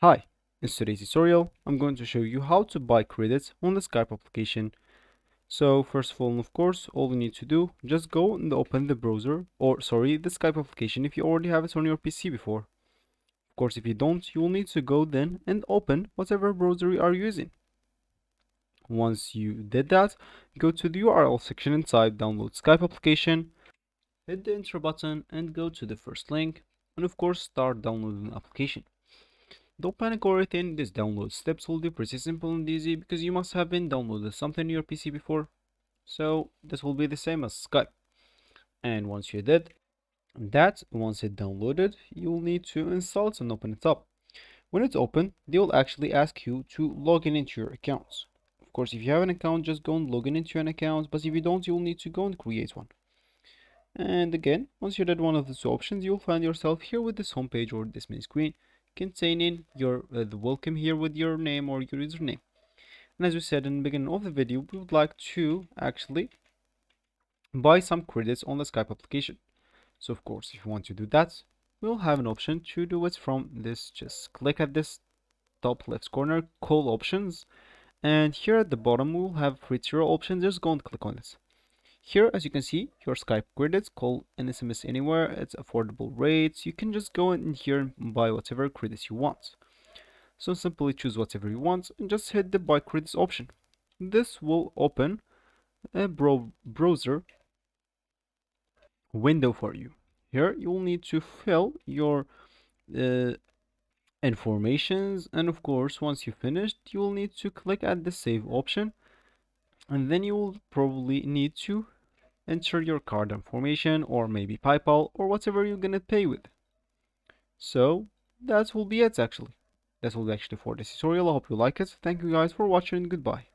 Hi, in today's tutorial, I'm going to show you how to buy credits on the Skype application. So first of all, of course, all you need to do, just go and open the browser, or sorry, the Skype application if you already have it on your PC before. Of course, if you don't, you will need to go then and open whatever browser you are using. Once you did that, go to the URL section and type download Skype application, hit the enter button and go to the first link, and of course start downloading the application. Don't panic or anything, this download steps will be pretty simple and easy because you must have been downloaded something on your PC before. So this will be the same as Skype. And once you did that, once it downloaded, you will need to install it and open it up. When it's open, they will actually ask you to log in into your accounts. Of course, if you have an account, just go and log in into an account, but if you don't, you'll need to go and create one. And again, once you did one of the two options, you'll find yourself here with this homepage or this main screen containing your uh, the welcome here with your name or your username. And as we said in the beginning of the video we would like to actually buy some credits on the Skype application. So of course if you want to do that we'll have an option to do it from this. Just click at this top left corner call options. And here at the bottom we'll have free tier options. Just go and click on this here, as you can see, your Skype credits call an SMS anywhere. It's affordable rates. You can just go in here and buy whatever credits you want. So simply choose whatever you want and just hit the buy credits option. This will open a bro browser window for you. Here you will need to fill your uh, informations and of course once you finished you will need to click at the save option and then you will probably need to enter your card information or maybe PayPal or whatever you're gonna pay with. So that will be it actually. That will be actually for this tutorial. I hope you like it. Thank you guys for watching. Goodbye.